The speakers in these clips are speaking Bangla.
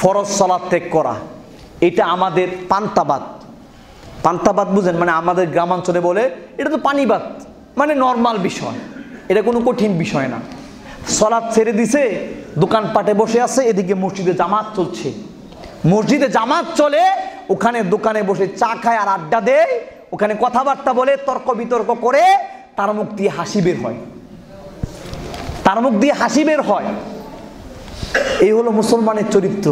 ফরজ সলাদ ত্যাগ করা, এটা আমাদের পান্তাবাদ। পান্তাবাদ বুঝেন মানে আমাদের গ্রামাঞ্চলে বলে এটা তো পানিবাদ মানে নর্মাল বিষয়। এটা কোনো কঠিন বিষয় না। সলাদ ছেড়ে দিছে, দোকানপাটে বসে আছে, এদিকে মসজিদে জামাত চলছে। মসজিদে জামাত চলে, ওখানে দোকানে বসে চা খায় আর আড্ডা দেয়, ওখানে কথাবার্তা বলে, তর্ক বিতর্ক করে, তার মুখ দিয়ে হাসি বের হয়। তার মুখ দিয়ে হাসি বের হয়। এই হলো মুসলমানের চরিত্র।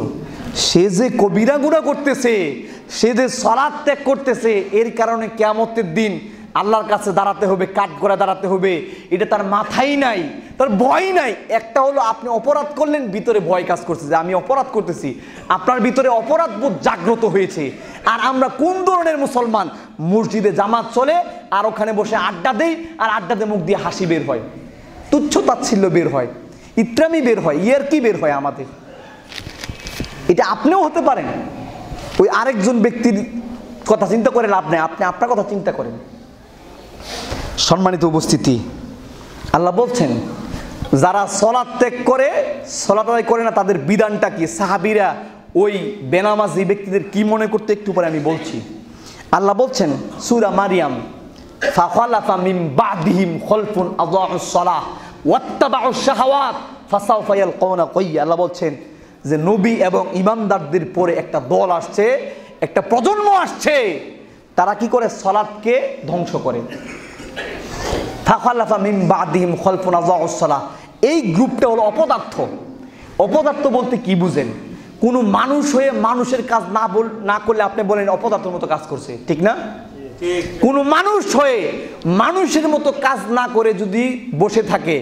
সে যে কবিরা গুণা করতেছে, সে যে সলাদ ত্যাগ করতেছে, এর কারণে কেয়ামতের দিন আল্লাহর কাছে দাঁড়াতে হবে, কাঠ করে দাঁড়াতে হবে। এটা তার মাথাই নাই, তার ভয় নাই। একটা হলো আপনি অপরাধ করলেন, ভিতরে ভয় কাজ করছে যে আমি অপরাধ করতেছি। আপনার ভিতরে অপরাধ বোধ জাগ্রত হয়েছে। আর আমরা কোন ধরনের মুসলমান? মসজিদে জামাত চলে, আর ওখানে বসে আড্ডা দেই, আর আড্ডাতে মুখ দিয়ে হাসি বের হয়। তুচ্ছ তাচ্ছিল্য বের হয়। ইত্রামি বের হয় ইয়ার কি বের হয় আমাদের। এটা আপনিও হতে পারেন। ওই আরেকজন ব্যক্তির কথা চিন্তা করে লাভ নেই, আপনি আপনার কথা চিন্তা করেন। সম্মানিত উপস্থিতি, আল্লাহ বলছেন, যারা সলাৎ ত্যাগ করে, সলাৎ আদায় করে না, তাদের বিধানটা কি? সাহাবিরা ওই বেনামাজি ব্যক্তিদের কি মনে করতে একটু পরে আমি বলছি। আল্লাহ বলছেন, সুরা মারিয়াম, ফাখালাফা মিন বাদিহিম খলফুন সালাহ ওয়াত্তাবাউস শাহাওয়াত ফাসাউফা ইয়ালকাউনা কাইয়্যা আল্লাহ বলছেন যে নবী এবং ইমানদারদের পরে একটা দল আসছে একটা প্রজন্ম আসছে তারা কি করে সলাৎকে ধ্বংস করে? ফাখালাফা মিন বাদিহিম খলফুন সালাহ। এই গ্রুপটা হলো অপদার্থ। অপদার্থ বলতে কি বুঝেন? কোনো মানুষ হয়ে মানুষের কাজ না বল না করলে আপনি বলেন অপদার্থের মতো কাজ করছে ঠিক না? কোনো মানুষ হয়ে মানুষের মতো কাজ না করে যদি বসে থাকে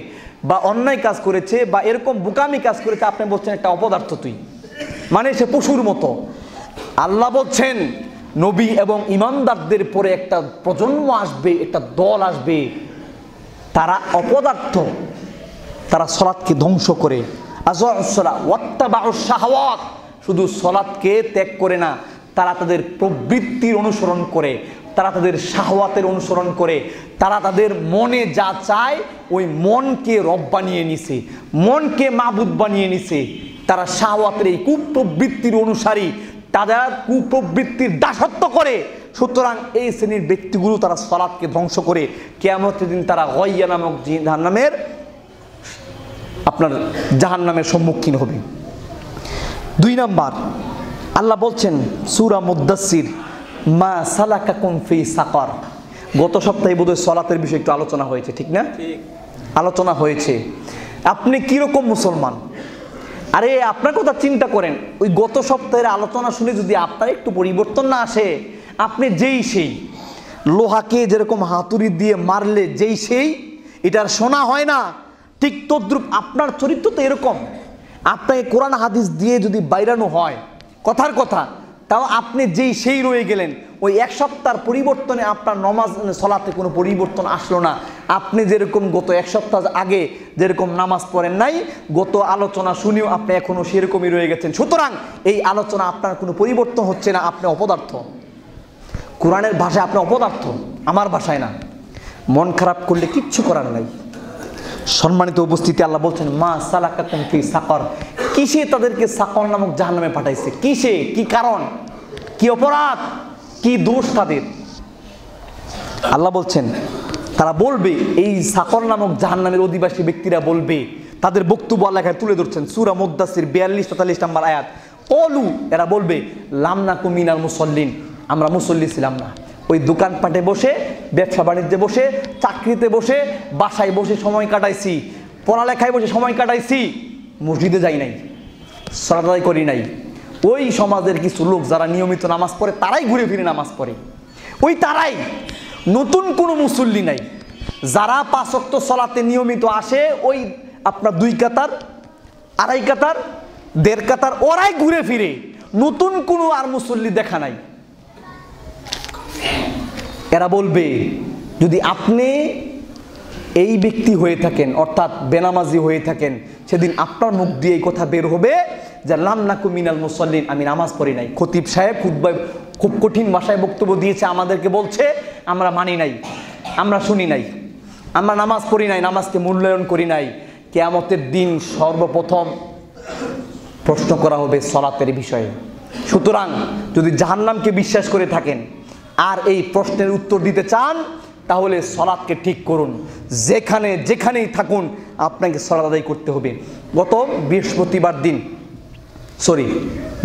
বা অন্যায় কাজ করেছে বা এরকম বোকামি কাজ করেছে, আপনি বলছেন একটা অপদার্থ তুই। মানে সে পশুর মতো। আল্লাহ বলছেন, নবী এবং ইমানদারদের পরে একটা প্রজন্ম আসবে, একটা দল আসবে। তারা অপদার্থ। তারা সলাৎকে ধ্বংস করে। শুধু সলাৎকে ত্যাগ করে না, তারা তাদের প্রবৃত্তির অনুসরণ করে। তারা তাদের শাহওয়াতের অনুসরণ করে, তারা তাদের মনে যা চায়, ওই মনকে রব বানিয়ে নিছে, মনকে মাবুদ বানিয়ে নিছে। তারা শাহওয়াতের এই কুপ্রবৃত্তির অনুসারী তারা কুপ্রবৃত্তির দাসত্ব করে। সুতরাং এই শ্রেণির ব্যক্তিগুলো তারা সলাৎকে ধ্বংস করে। কেয়ামতের দিন তারা গইয়া নামক জাহান্নামের, আপনার জাহান্নামের সম্মুখীন হবে। দুই নাম্বার, আল্লাহ বলছেন, সুরা মুদাসির মা সালাকা কুমফি সাকর। গত সপ্তাহে বোধহয় সলাতের বিষয়ে একটু আলোচনা হয়েছে ঠিক না? আলোচনা হয়েছে। আপনি কীরকম মুসলমান? আরে আপনার কথা চিন্তা করেন ওই গত সপ্তাহের আলোচনা শুনে যদি আপনার একটু পরিবর্তন না আসে আপনি যেই সেই। লোহাকে যেরকম হাতুড়ি দিয়ে মারলে যেই সেই এটার শোনা হয় না। ঠিক তদ্রুপ আপনার চরিত্র তো এরকম। আপনাকে কোরআন হাদিস দিয়ে যদি বাইরানো হয় কথার কথা তাও আপনি যেই সেই রয়ে গেলেন, ওই এক সপ্তাহের পরিবর্তনে আপনার নমাজ সলাতে কোনো পরিবর্তন আসলো না। আপনি যেরকম গত এক সপ্তাহ আগে যেরকম নামাজ পড়েন নাই, গত আলোচনা শুনেও আপনি এখনও সেরকমই রয়ে গেছেন। সুতরাং এই আলোচনা আপনার কোনো পরিবর্তন হচ্ছে না, আপনি অপদার্থ। কোরআনের ভাষায় আপনি অপদার্থ, আমার ভাষায় না। মন খারাপ করলে কিচ্ছু করার নাই। সম্মানিত উপস্থিতি, আল্লাহ বলছেন, মা সালাকা কুমফি সাকর। কিসে তাদেরকে সাকর নামক জাহান্নামে পাঠাইছে? কিসে? কি কারণ? কি অপরাধ? কি দোষ তাদের? আল্লাহ বলছেন, তারা বলবে, এই সাকর নামক জাহান্নামের অধিবাসী ব্যক্তিরা বলবে, তাদের বক্তব্য আল্লাহ তুলে ধরছেন, সুরা মুদাসির বিয়াল্লিশ, তেতাল্লিশ নাম্বার আয়াত। অলু এরা বলবে লামনা কুমিনাল মুসল্লিন, আমরা মুসল্লি ছিলাম না। ওই দোকানপাটে বসে, ব্যবসা বাণিজ্যে বসে, চাকরিতে বসে, বাসায় বসে সময় কাটাইছি, পড়ালেখায় বসে সময় কাটাইছি। মসজিদে যাই নাই সরাদাই করি নাই। ওই সমাজের কিছু লোক যারা নিয়মিত নামাজ পড়ে, তারাই ঘুরে ফিরে নামাজ পড়ে। ওই তারাই নতুন কোনো মুসল্লি নাই। যারা পাঁচক্ত সলাতে নিয়মিত আসে, ওই আপনার দুই কাতার, আড়াই কাতার, দেড় কাতার, ওরাই ঘুরে ফিরে। নতুন কোনো আর মুসল্লি দেখা নাই। এরা বলবে, যদি আপনি এই ব্যক্তি হয়ে থাকেন, অর্থাৎ বেনামাজি হয়ে থাকেন, সেদিন আপনার মুখ দিয়ে এই কথা বের হবে যে, লাম লামনাকু মিনাল মুসল্লিন আমি নামাজ পড়ি নাই। খতিব সাহেব খুব খুব কঠিন ভাষায় বক্তব্য দিয়েছে, আমাদেরকে বলছে, আমরা মানি নাই, আমরা শুনি নাই, আমরা নামাজ পড়ি নাই, নামাজকে মূল্যায়ন করি নাই, কেয়ামতের দিন সর্বপ্রথম প্রশ্ন করা হবে সলাতের বিষয়ে। সুতরাং যদি জাহান্নামকে বিশ্বাস করে থাকেন, আর এই প্রশ্নের উত্তর দিতে চান তাহলে সলাৎকে ঠিক করুন। যেখানে, যেখানেই থাকুন, আপনাকে সলাৎ আদায় করতে হবে। গত বৃহস্পতিবার দিন সরি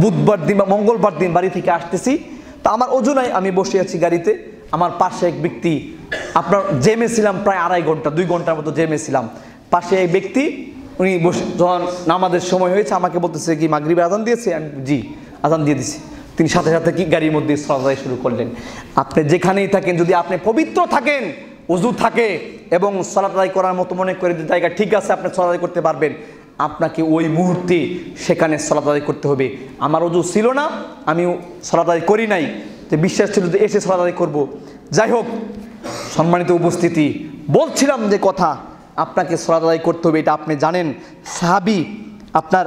বুধবার দিন বা মঙ্গলবার দিন বাড়ি থেকে আসতেছি। তা আমার ওজনায় আমি বসে আছি গাড়িতে। আমার পাশে এক ব্যক্তি, আপনার জেমেছিলাম প্রায় আড়াই ঘণ্টা, দুই ঘণ্টার মতো জেমেছিলাম পাশে এক ব্যক্তি, উনি বসে, যখন নামাজের সময় হয়েছে, আমাকে বলতেছে কি মাগরিবে আজান দিয়েছে? আমি, জি, আজান দিয়ে দিছি। তিনি সাথে সাথে কি গাড়ির মধ্যে সরাই শুরু করলেন? আপনি যেখানেই থাকেন, যদি আপনি পবিত্র থাকেন অজু থাকে এবং সলাত আদায় করার মতো মনে করে যে জায়গা ঠিক আছে, আপনি সলাত আদায় করতে পারবেন, আপনাকে ওই মুহূর্তে সেখানে সলাত আদায় করতে হবে। আমার অজু ছিল না, আমি সলাত আদায় করি নাই। যে বিশ্বাস ছিল যে এসে সলাত আদায় করব। যাই হোক, সম্মানিত উপস্থিতি, বলছিলাম যে কথা, আপনাকে সলাত আদায় করতে হবে, এটা আপনি জানেন। সাহাবি আপনার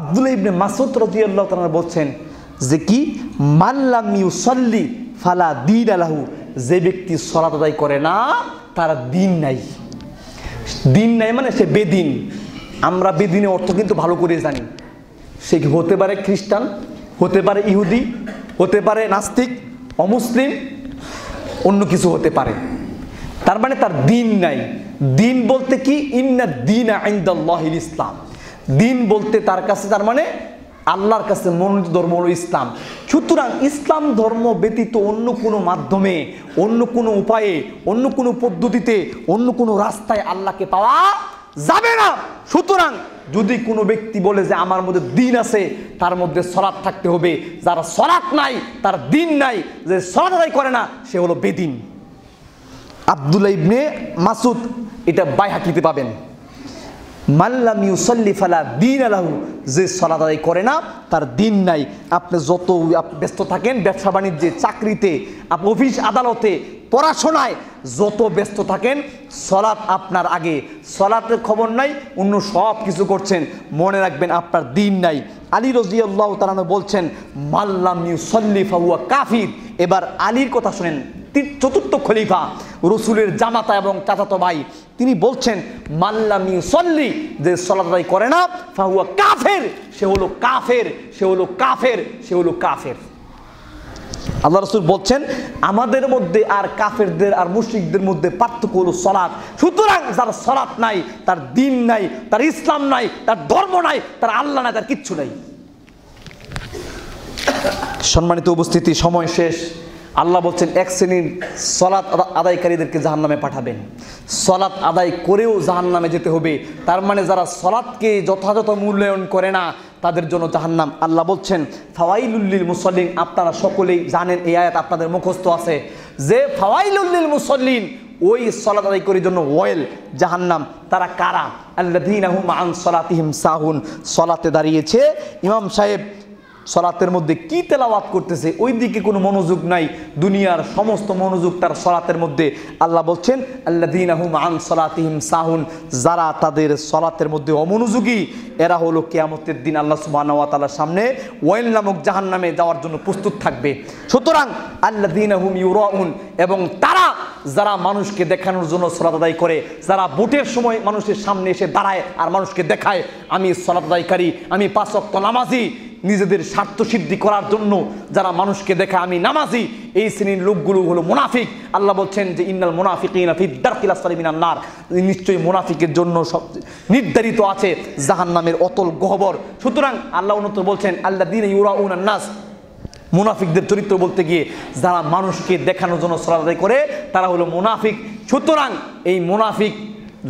আব্দুল ইবনে মাসুদ রদিয়াল্লাহ তাআলা বলছেন যে কি? মাল্লাম ইউসাল্লি ফালা দিন আলাহু যে ব্যক্তি সলাত আদায় করে না, তার দিন নাই। দিন নাই মানে সে বেদিন। আমরা বেদিনের অর্থ কিন্তু ভালো করে জানি। সে হতে পারে খ্রিস্টান? হতে পারে ইহুদি? হতে পারে নাস্তিক? অমুসলিম? অন্য কিছু হতে পারে। তার মানে তার দিন নাই। দিন বলতে কি? ইন্না দিন আইন্দাল্লাহিল ইসলাম। দিন বলতে তার কাছে তার মানে আল্লাহর কাছে মনোনীত ধর্ম হলো ইসলাম। সুতরাং ইসলাম ধর্ম ব্যতীত অন্য কোনো মাধ্যমে, অন্য কোনো উপায়ে, অন্য কোনো পদ্ধতিতে, অন্য কোনো রাস্তায় আল্লাহকে পাওয়া যাবে না। সুতরাং যদি কোনো ব্যক্তি বলে যে আমার মধ্যে দিন আছে, তার মধ্যে সলাৎ থাকতে হবে। যার সলাৎ নাই, তার দিন নাই, যে আদায় করে না, সে হলো বেদিন। আবদুল্লাহ ইবনে মাসুদ এটা বাইহাকিতে পাবেন। মাল্লাম ইউসল্লি ফালা দিন আলাহু যে সলাত আদায় করে না, তার দিন নাই। আপনি যত ব্যস্ত থাকেন, ব্যবসা বাণিজ্যে, চাকরিতে অফিস, আদালতে, পড়াশোনায়, যত ব্যস্ত থাকেন, সলাৎ আপনার আগে। সলাতের খবর নাই, অন্য সব কিছু করছেন। মনে রাখবেন, আপনার দিন নাই। আলী রজিয়াল্লাহ তালানো বলছেন মাল্লাম ইউসল্লি ফাহুয়া কাফির। এবার আলীর কথা শুনেন। চতুর্থ খলিফা, রসুলের জামাতা এবং চাচাতো ভাই। তিনি বলছেন মাল্লামি সল্লি যে সলাত আদায় করে না, ফাহুয়া কাফের, সে হলো কাফের, সে হলো কাফের, সে হলো কাফের। আল্লাহ রসুল বলছেন, আমাদের মধ্যে আর কাফেরদের আর মুশরিকদের মধ্যে পার্থক্য হলো সলাৎ সুতরাং যার সলাৎ নাই, তার দিন নাই, তার ইসলাম নাই, তার ধর্ম নাই, তার আল্লাহ নাই, তার কিচ্ছু নাই। সম্মানিত উপস্থিতি, সময় শেষ। আল্লাহ বলছেন, এক শ্রেণির সলাৎ আদা- আদায়কারীদেরকে জাহান্নামে পাঠাবেন। সলাৎ আদায় করেও জাহান্নামে যেতে হবে। তার মানে যারা সলাৎকে যথাযথ মূল্যায়ন করে না, তাদের জন্য জাহান্নাম। আল্লাহ বলছেন ফাওয়াইলুল্লিল মুসল্লিন আপনারা সকলেই জানেন, এই আয়াত আপনাদের মুখস্থ আছে। যে ফাওয়াইলুল্লিল মুসল্লিন, ওই সলাত আদায় করার জন্য ওয়েল, জাহান্নাম। তারা কারা? আল্লাহ আন সলাতিহিম সাহুন। সলাতে দাঁড়িয়েছে ইমাম সাহেব সলাতের মধ্যে কি তেলাওয়াত করতেছে ওই দিকে কোনো মনোযোগ নাই। দুনিয়ার সমস্ত মনোযোগ তার সলাতের মধ্যে। আল্লাহ বলছেন আল্লাহ আন সলাতিহিম সাহুন যারা তাদের সলাতের মধ্যে অমনোযোগী, এরা হলো কেয়ামতের দিন আল্লাহ সুবাহর সামনে ওয়েল নামক জাহান নামে যাওয়ার জন্য প্রস্তুত থাকবে। সুতরাং আল্লাহ ইউরাউন এবং তারা যারা মানুষকে দেখানোর জন্য সলাত আদায় করে, যারা ভোটের সময় মানুষের সামনে এসে দাঁড়ায় আর মানুষকে দেখায়, আমি সলাত আদায়কারী, আমি পাঁচ অক্ত নামাজি নিজেদের স্বার্থ সিদ্ধি করার জন্য যারা মানুষকে দেখা আমি নামাজি, এই শ্রেণির লোকগুলো হলো মুনাফিক। আল্লাহ বলছেন যে, ইন্নাল মুনাফিক নার। নিশ্চয়ই মুনাফিকের জন্য সব নির্ধারিত আছে জাহান নামের অতল গহবর। সুতরাং আল্লাহ উন্নত বলছেন আল্লাহ দিন ইউরা নাস। মুনাফিকদের চরিত্র বলতে গিয়ে, যারা মানুষকে দেখানোর জন্য আদায় করে, তারা হলো মুনাফিক। সুতরাং এই মুনাফিক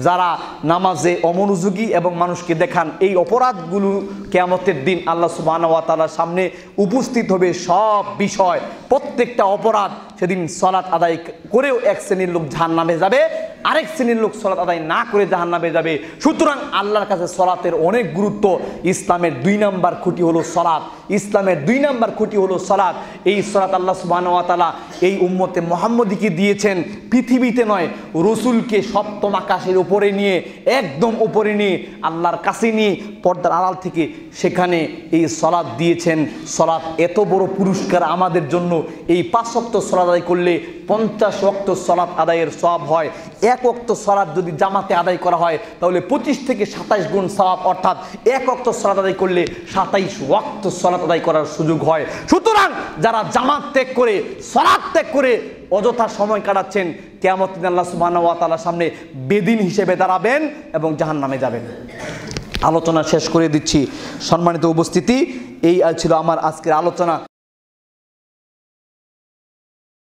যারা নামাজে অমনোযোগী এবং মানুষকে দেখান, এই অপরাধগুলো কেয়ামতের দিন আল্লাহ সুবাহর সামনে উপস্থিত হবে সব বিষয়। প্রত্যেকটা অপরাধ সেদিন সলাৎ আদায় করেও এক শ্রেণির লোক ঝান নামে যাবে। আরেক শ্রেণির লোক সলাৎ আদায় না করে জাহান নামে যাবে। সুতরাং আল্লাহর কাছে সলাতের অনেক গুরুত্ব। ইসলামের দুই নাম্বার খুঁটি হলো সলাৎ। ইসলামের দুই নাম্বার খুঁটি হলো সলাৎ। এই সলাৎ আল্লাহ সুবাহতালা এই উম্মতে মোহাম্মদীকে দিয়েছেন। পৃথিবীতে নয়, রসুলকে সপ্তম আকাশের উপরে নিয়ে, একদম উপরে নিয়ে, আল্লাহর কাছে নিয়ে, পর্দার আড়াল থেকে সেখানে এই সলাৎ দিয়েছেন। সলাৎ এত বড় পুরস্কার আমাদের জন্য। এই পাঁচ সপ্তাহ সলাৎ আদায় করলে পঞ্চাশ অক্ত সলাৎ আদায়ের সব হয়। এক অক্ত সলাৎ যদি জামাতে আদায় করা হয়, তাহলে পঁচিশ থেকে সাতাইশ গুণ সওয়াব, অর্থাৎ এক অক্ত সলাৎ আদায় করলে সাতাইশ ওয়াক্ত সলাৎ আদায় করার সুযোগ হয়। সুতরাং যারা জামাত ত্যাগ করে, সলাৎ ত্যাগ করে অযথা সময় কাটাচ্ছেন কেমন আল্লাহ সুবাহ তাআলার সামনে বেদিন হিসেবে দাঁড়াবেন এবং জাহান নামে যাবেন। আলোচনা শেষ করে দিচ্ছি। সম্মানিত উপস্থিতি, এই ছিল আমার আজকের আলোচনা।